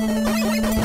Música